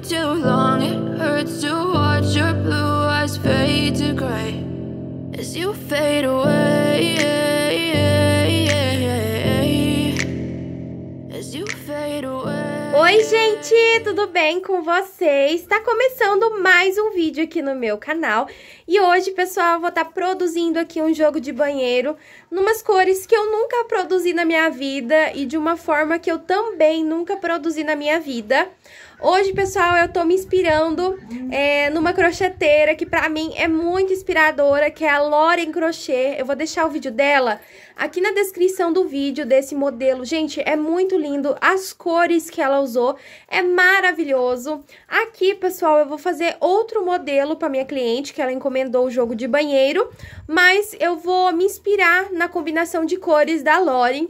too long. It hurts to watch your blue eyes fade to gray as you fade away. Oi, gente, tudo bem com vocês? Está começando mais um vídeo aqui no meu canal e hoje, pessoal, eu vou estar tá produzindo aqui um jogo de banheiro numas cores que eu nunca produzi na minha vida e de uma forma que eu também nunca produzi na minha vida. Hoje, pessoal, eu tô me inspirando é, numa crocheteira que pra mim é muito inspiradora, que é a Loren Crochê. Eu vou deixar o vídeo dela aqui na descrição do vídeo desse modelo. Gente, é muito lindo. As cores que ela usou é maravilhoso. Aqui, pessoal, eu vou fazer outro modelo pra minha cliente, que ela encomendou o jogo de banheiro. Mas eu vou me inspirar na combinação de cores da Loren.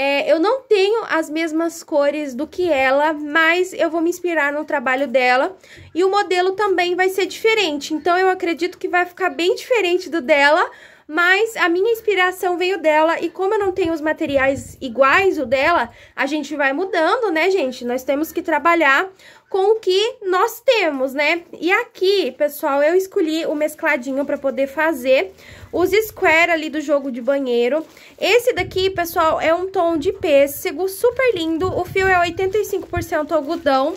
É, eu não tenho as mesmas cores do que ela, mas eu vou me inspirar no trabalho dela. E o modelo também vai ser diferente, então eu acredito que vai ficar bem diferente do dela, mas a minha inspiração veio dela e como eu não tenho os materiais iguais o dela, a gente vai mudando, né, gente? Nós temos que trabalhar com o que nós temos, né? E aqui, pessoal, eu escolhi o mescladinho para poder fazer os square ali do jogo de banheiro. Esse daqui, pessoal, é um tom de pêssego, super lindo. O fio é 85% algodão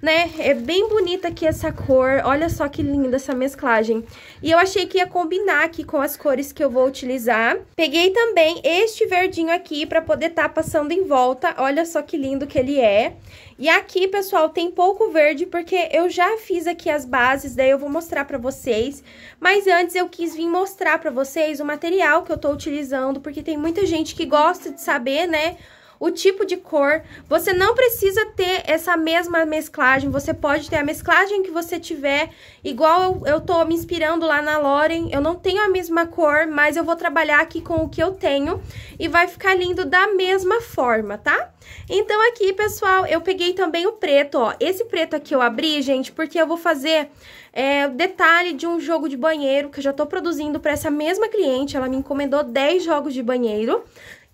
né? É bem bonita aqui essa cor, olha só que linda essa mesclagem. E eu achei que ia combinar aqui com as cores que eu vou utilizar. Peguei também este verdinho aqui pra poder tá passando em volta, olha só que lindo que ele é. E aqui, pessoal, tem pouco verde porque eu já fiz aqui as bases, daí eu vou mostrar pra vocês. Mas antes eu quis vir mostrar pra vocês o material que eu tô utilizando, porque tem muita gente que gosta de saber, né o tipo de cor. Você não precisa ter essa mesma mesclagem, você pode ter a mesclagem que você tiver, igual eu, eu tô me inspirando lá na Loren, eu não tenho a mesma cor, mas eu vou trabalhar aqui com o que eu tenho e vai ficar lindo da mesma forma, tá? Então aqui, pessoal, eu peguei também o preto, ó, esse preto aqui eu abri, gente, porque eu vou fazer é, detalhe de um jogo de banheiro que eu já tô produzindo para essa mesma cliente, ela me encomendou 10 jogos de banheiro,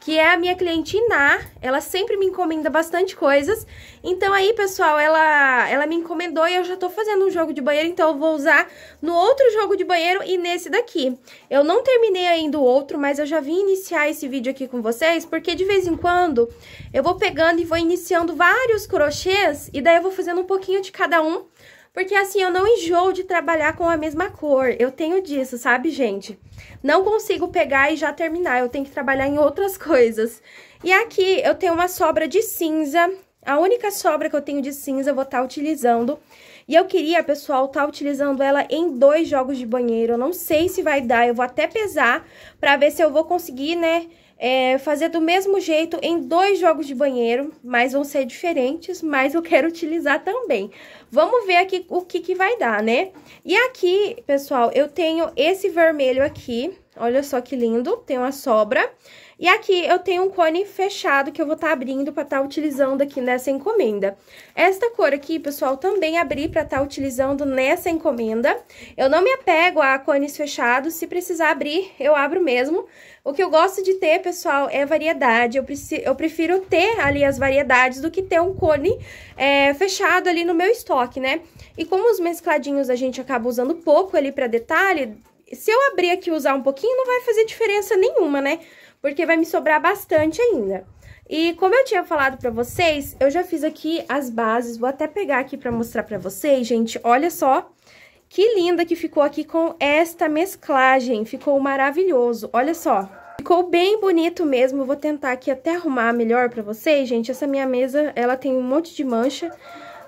que é a minha cliente Iná. Ela sempre me encomenda bastante coisas. Então aí, pessoal, ela, ela me encomendou e eu já tô fazendo um jogo de banheiro, então eu vou usar no outro jogo de banheiro e nesse daqui. Eu não terminei ainda o outro, mas eu já vim iniciar esse vídeo aqui com vocês, porque de vez em quando eu vou pegando e vou iniciando vários crochês, e daí eu vou fazendo um pouquinho de cada um, porque assim, eu não enjoo de trabalhar com a mesma cor. Eu tenho disso, sabe, gente? Não consigo pegar e já terminar. Eu tenho que trabalhar em outras coisas. E aqui eu tenho uma sobra de cinza. A única sobra que eu tenho de cinza eu vou estar tá utilizando. E eu queria, pessoal, estar tá utilizando ela em dois jogos de banheiro. Eu não sei se vai dar, eu vou até pesar pra ver se eu vou conseguir, né, é, fazer do mesmo jeito em dois jogos de banheiro, mas vão ser diferentes, mas eu quero utilizar também. Vamos ver aqui o que, que vai dar, né? E aqui, pessoal, eu tenho esse vermelho aqui, olha só que lindo, tem uma sobra. E aqui eu tenho um cone fechado que eu vou estar tá abrindo para estar tá utilizando aqui nessa encomenda. Esta cor aqui, pessoal, também abri para estar tá utilizando nessa encomenda. Eu não me apego a cones fechados, se precisar abrir, eu abro mesmo. O que eu gosto de ter, pessoal, é variedade. Eu, eu prefiro ter ali as variedades do que ter um cone é, fechado ali no meu estoque, né? E como os mescladinhos a gente acaba usando pouco ali para detalhe, se eu abrir aqui e usar um pouquinho, não vai fazer diferença nenhuma, né? Porque vai me sobrar bastante ainda. E como eu tinha falado pra vocês, eu já fiz aqui as bases, vou até pegar aqui pra mostrar pra vocês, gente, olha só que linda que ficou aqui com esta mesclagem, ficou maravilhoso, olha só. Ficou bem bonito mesmo, vou tentar aqui até arrumar melhor pra vocês, gente, essa minha mesa, ela tem um monte de mancha,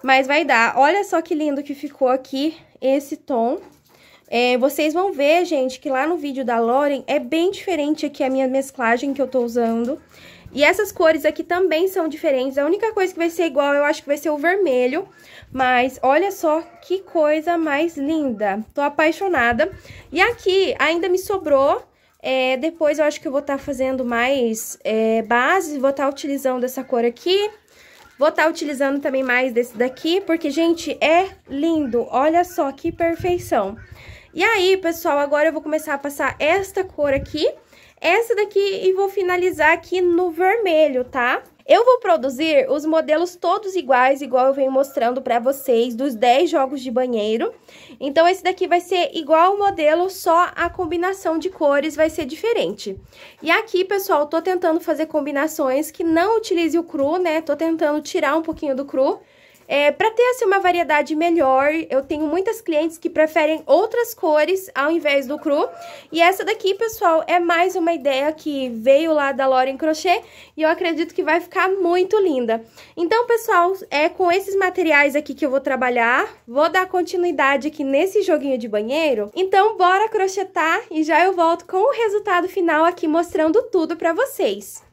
mas vai dar. Olha só que lindo que ficou aqui esse tom, é, vocês vão ver, gente, que lá no vídeo da Loren é bem diferente aqui a minha mesclagem que eu tô usando. E essas cores aqui também são diferentes. A única coisa que vai ser igual, eu acho que vai ser o vermelho. Mas olha só que coisa mais linda. Tô apaixonada. E aqui ainda me sobrou... É, depois eu acho que eu vou estar tá fazendo mais é, bases, vou estar tá utilizando essa cor aqui. Vou estar tá utilizando também mais desse daqui, porque, gente, é lindo. Olha só que perfeição. E aí, pessoal, agora eu vou começar a passar esta cor aqui, essa daqui e vou finalizar aqui no vermelho, tá? Eu vou produzir os modelos todos iguais, igual eu venho mostrando pra vocês, dos 10 jogos de banheiro. Então, esse daqui vai ser igual o modelo, só a combinação de cores vai ser diferente. E aqui, pessoal, tô tentando fazer combinações que não utilize o cru, né? Tô tentando tirar um pouquinho do cru é, para ter assim, uma variedade melhor, eu tenho muitas clientes que preferem outras cores ao invés do cru. E essa daqui, pessoal, é mais uma ideia que veio lá da Lauren Crochê e eu acredito que vai ficar muito linda. Então, pessoal, é com esses materiais aqui que eu vou trabalhar. Vou dar continuidade aqui nesse joguinho de banheiro. Então, bora crochetar e já eu volto com o resultado final aqui mostrando tudo para vocês.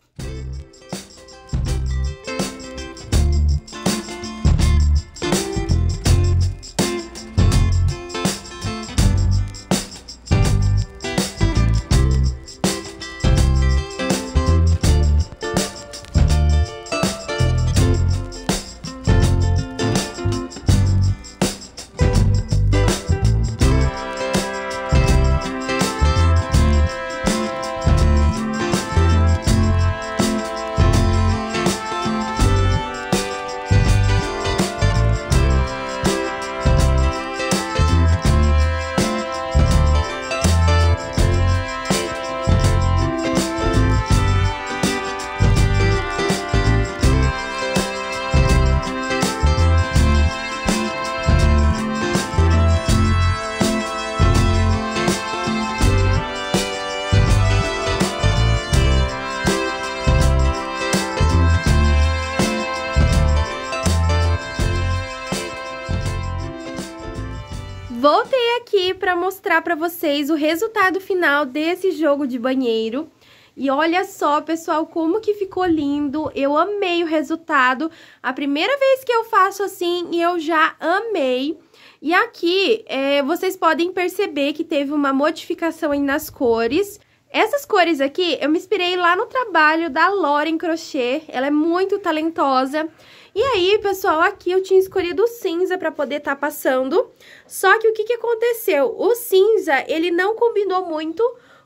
Voltei aqui para mostrar para vocês o resultado final desse jogo de banheiro. E olha só, pessoal, como que ficou lindo. Eu amei o resultado. A primeira vez que eu faço assim e eu já amei. E aqui, é, vocês podem perceber que teve uma modificação aí nas cores. Essas cores aqui, eu me inspirei lá no trabalho da Lauren Crochê. Ela é muito talentosa. E aí, pessoal, aqui eu tinha escolhido o cinza para poder estar tá passando. Só que o que, que aconteceu? O cinza, ele não combinou muito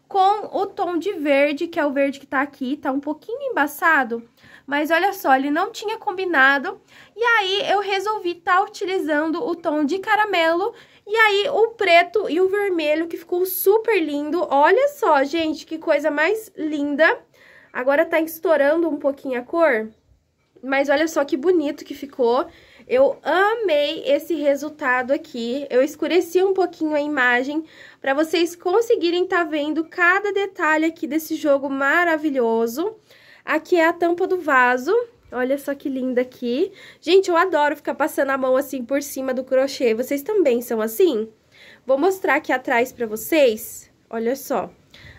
com o tom de verde, que é o verde que tá aqui. Tá um pouquinho embaçado, mas olha só, ele não tinha combinado. E aí, eu resolvi estar tá utilizando o tom de caramelo e aí, o preto e o vermelho, que ficou super lindo. Olha só, gente, que coisa mais linda. Agora tá estourando um pouquinho a cor. Mas olha só que bonito que ficou. Eu amei esse resultado aqui. Eu escureci um pouquinho a imagem para vocês conseguirem estar tá vendo cada detalhe aqui desse jogo maravilhoso. Aqui é a tampa do vaso. Olha só que linda aqui. Gente, eu adoro ficar passando a mão assim por cima do crochê. Vocês também são assim? Vou mostrar aqui atrás para vocês. Olha só.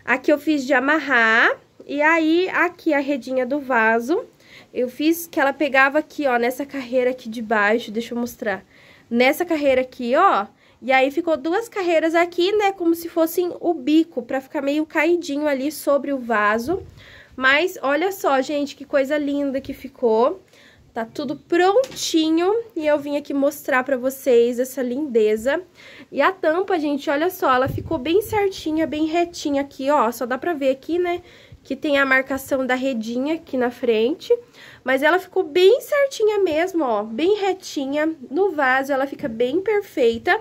Aqui eu fiz de amarrar. E aí, aqui a redinha do vaso. Eu fiz que ela pegava aqui, ó, nessa carreira aqui de baixo, deixa eu mostrar. Nessa carreira aqui, ó, e aí ficou duas carreiras aqui, né, como se fossem o bico, pra ficar meio caidinho ali sobre o vaso. Mas olha só, gente, que coisa linda que ficou. Tá tudo prontinho e eu vim aqui mostrar pra vocês essa lindeza. E a tampa, gente, olha só, ela ficou bem certinha, bem retinha aqui, ó. Só dá pra ver aqui, né, que tem a marcação da redinha aqui na frente. Mas ela ficou bem certinha mesmo, ó, bem retinha. No vaso ela fica bem perfeita.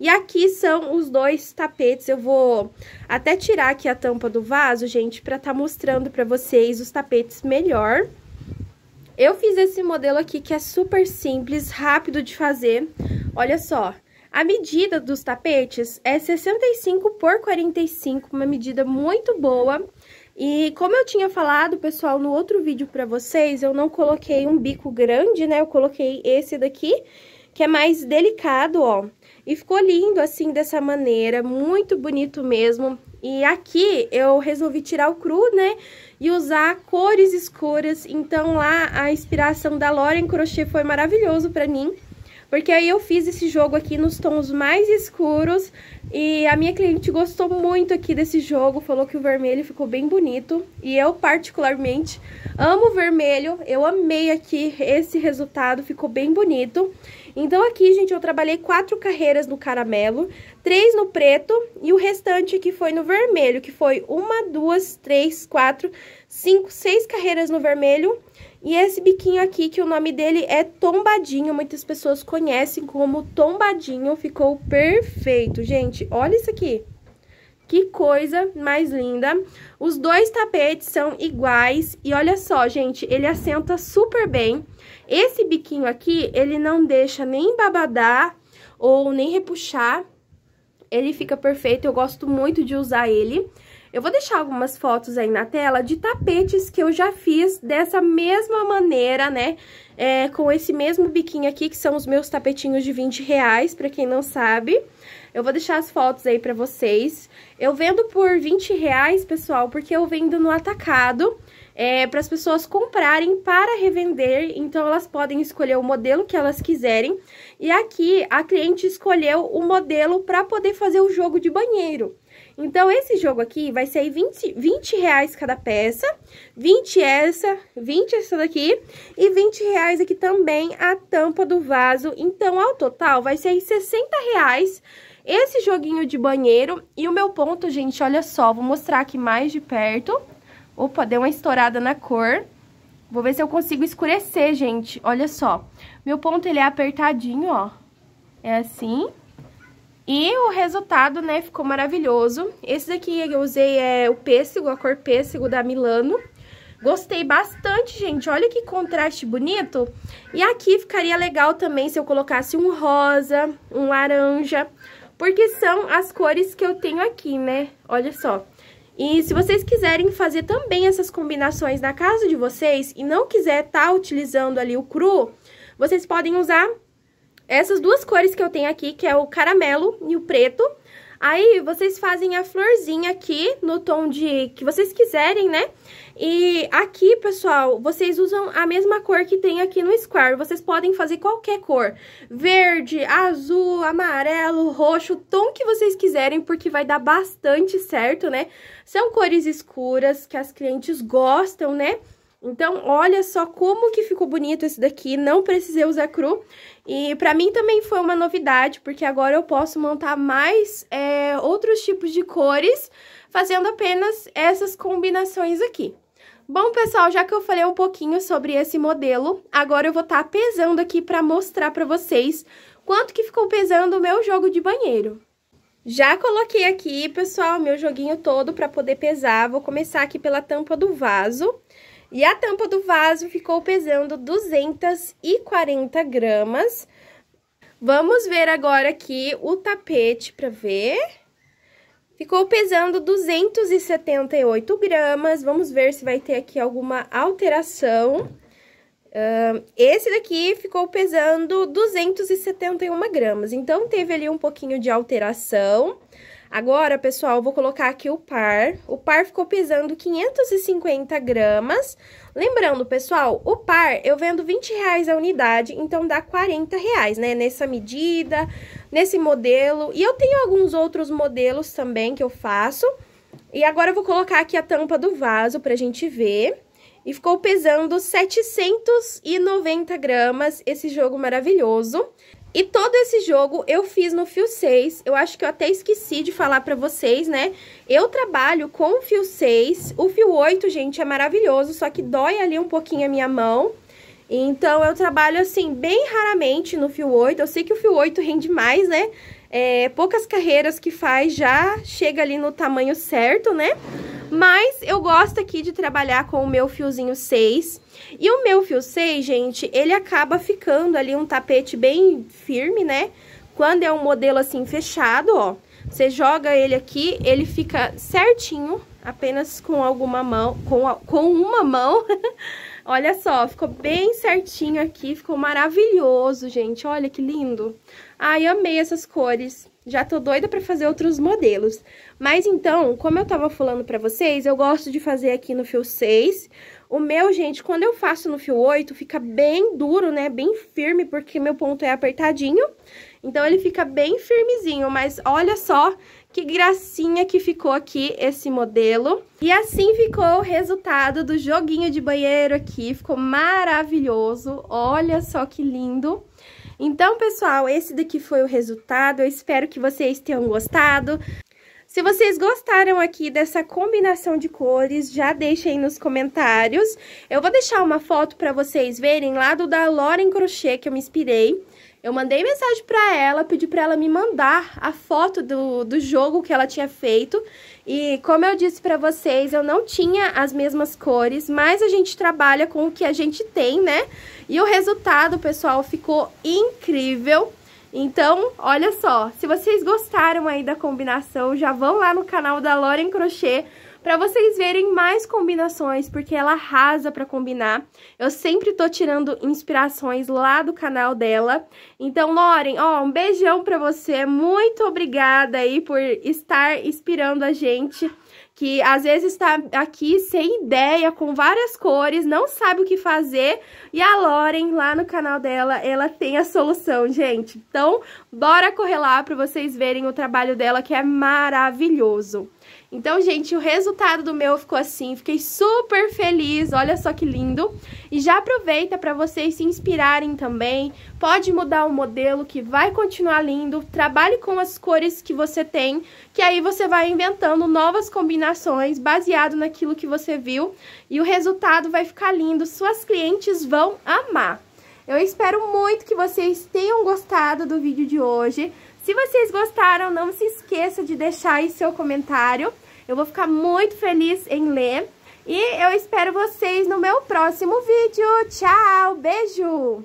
E aqui são os dois tapetes, eu vou até tirar aqui a tampa do vaso, gente, pra tá mostrando pra vocês os tapetes melhor. Eu fiz esse modelo aqui que é super simples, rápido de fazer. Olha só, a medida dos tapetes é 65 por 45, uma medida muito boa. E como eu tinha falado, pessoal, no outro vídeo pra vocês, eu não coloquei um bico grande, né? Eu coloquei esse daqui, que é mais delicado, ó. E ficou lindo assim, dessa maneira, muito bonito mesmo. E aqui eu resolvi tirar o cru, né? E usar cores escuras. Então lá a inspiração da Lauren Crochê foi maravilhoso pra mim. Porque aí eu fiz esse jogo aqui nos tons mais escuros e a minha cliente gostou muito aqui desse jogo, falou que o vermelho ficou bem bonito. E eu particularmente amo o vermelho, eu amei aqui esse resultado, ficou bem bonito. Então aqui, gente, eu trabalhei quatro carreiras no caramelo, três no preto e o restante aqui foi no vermelho, que foi uma, duas, três, quatro, cinco, seis carreiras no vermelho E esse biquinho aqui, que o nome dele é tombadinho, muitas pessoas conhecem como tombadinho, ficou perfeito. Gente, olha isso aqui. Que coisa mais linda. Os dois tapetes são iguais e olha só, gente, ele assenta super bem. Esse biquinho aqui, ele não deixa nem babadar ou nem repuxar. Ele fica perfeito, eu gosto muito de usar ele. Eu vou deixar algumas fotos aí na tela de tapetes que eu já fiz dessa mesma maneira, né? É, com esse mesmo biquinho aqui, que são os meus tapetinhos de 20 reais, pra quem não sabe. Eu vou deixar as fotos aí pra vocês. Eu vendo por 20 reais, pessoal, porque eu vendo no atacado é, para as pessoas comprarem para revender, então elas podem escolher o modelo que elas quiserem. E aqui a cliente escolheu o modelo para poder fazer o jogo de banheiro. Então, esse jogo aqui vai ser 20, 20 reais cada peça, 20 essa, 20 essa daqui e 20 reais aqui também a tampa do vaso. Então, ao total, vai ser 60 reais esse joguinho de banheiro. E o meu ponto, gente, olha só, vou mostrar aqui mais de perto. Opa, deu uma estourada na cor. Vou ver se eu consigo escurecer, gente. Olha só. Meu ponto, ele é apertadinho, ó. É assim. E o resultado, né, ficou maravilhoso. Esse daqui eu usei é o pêssego, a cor pêssego da Milano. Gostei bastante, gente. Olha que contraste bonito. E aqui ficaria legal também se eu colocasse um rosa, um laranja, porque são as cores que eu tenho aqui, né? Olha só. E se vocês quiserem fazer também essas combinações na casa de vocês e não quiser estar tá utilizando ali o cru, vocês podem usar essas duas cores que eu tenho aqui, que é o caramelo e o preto. Aí, vocês fazem a florzinha aqui no tom de que vocês quiserem, né? E aqui, pessoal, vocês usam a mesma cor que tem aqui no Square. Vocês podem fazer qualquer cor. Verde, azul, amarelo, roxo, o tom que vocês quiserem, porque vai dar bastante certo, né? São cores escuras que as clientes gostam, né? Então, olha só como que ficou bonito esse daqui, não precisei usar cru. E pra mim também foi uma novidade, porque agora eu posso montar mais é, outros tipos de cores, fazendo apenas essas combinações aqui. Bom, pessoal, já que eu falei um pouquinho sobre esse modelo, agora eu vou estar tá pesando aqui para mostrar para vocês quanto que ficou pesando o meu jogo de banheiro. Já coloquei aqui, pessoal, meu joguinho todo para poder pesar. Vou começar aqui pela tampa do vaso. E a tampa do vaso ficou pesando 240 gramas. Vamos ver agora aqui o tapete para ver. Ficou pesando 278 gramas. Vamos ver se vai ter aqui alguma alteração. Uh, esse daqui ficou pesando 271 gramas. Então, teve ali um pouquinho de alteração. Agora, pessoal, vou colocar aqui o par. O par ficou pesando 550 gramas. Lembrando, pessoal, o par eu vendo 20 reais a unidade, então dá 40 reais, né? Nessa medida, nesse modelo. E eu tenho alguns outros modelos também que eu faço. E agora eu vou colocar aqui a tampa do vaso pra gente ver. E ficou pesando 790 gramas esse jogo maravilhoso. E todo esse jogo eu fiz no fio 6, eu acho que eu até esqueci de falar pra vocês, né? Eu trabalho com o fio 6, o fio 8, gente, é maravilhoso, só que dói ali um pouquinho a minha mão. Então, eu trabalho, assim, bem raramente no fio 8, eu sei que o fio 8 rende mais, né? É, poucas carreiras que faz já chega ali no tamanho certo, né? Mas eu gosto aqui de trabalhar com o meu fiozinho 6. E o meu fio 6, gente, ele acaba ficando ali um tapete bem firme, né? Quando é um modelo assim fechado, ó. Você joga ele aqui, ele fica certinho, apenas com alguma mão, com, a, com uma mão. olha só, ficou bem certinho aqui, ficou maravilhoso, gente. Olha que lindo. Ai, amei essas cores. Já tô doida pra fazer outros modelos. Mas então, como eu tava falando pra vocês, eu gosto de fazer aqui no fio 6. O meu, gente, quando eu faço no fio 8, fica bem duro, né? Bem firme, porque meu ponto é apertadinho. Então, ele fica bem firmezinho. Mas olha só que gracinha que ficou aqui esse modelo. E assim ficou o resultado do joguinho de banheiro aqui. Ficou maravilhoso. Olha só que lindo. Então, pessoal, esse daqui foi o resultado. Eu espero que vocês tenham gostado. Se vocês gostaram aqui dessa combinação de cores, já deixem nos comentários. Eu vou deixar uma foto para vocês verem lá do da Lauren Crochê, que eu me inspirei. Eu mandei mensagem para ela, pedi para ela me mandar a foto do, do jogo que ela tinha feito. E como eu disse para vocês, eu não tinha as mesmas cores, mas a gente trabalha com o que a gente tem, né? E o resultado, pessoal, ficou incrível. Então, olha só, se vocês gostaram aí da combinação, já vão lá no canal da Lauren Crochê para vocês verem mais combinações, porque ela arrasa para combinar. Eu sempre tô tirando inspirações lá do canal dela. Então, Lauren, ó, um beijão para você. Muito obrigada aí por estar inspirando a gente que às vezes está aqui sem ideia, com várias cores, não sabe o que fazer. E a Loren, lá no canal dela, ela tem a solução, gente. Então, bora correr lá para vocês verem o trabalho dela, que é maravilhoso. Então, gente, o resultado do meu ficou assim, fiquei super feliz, olha só que lindo. E já aproveita para vocês se inspirarem também, pode mudar o modelo que vai continuar lindo, trabalhe com as cores que você tem, que aí você vai inventando novas combinações baseado naquilo que você viu e o resultado vai ficar lindo, suas clientes vão amar. Eu espero muito que vocês tenham gostado do vídeo de hoje. Se vocês gostaram, não se esqueça de deixar aí seu comentário. Eu vou ficar muito feliz em ler. E eu espero vocês no meu próximo vídeo. Tchau, beijo!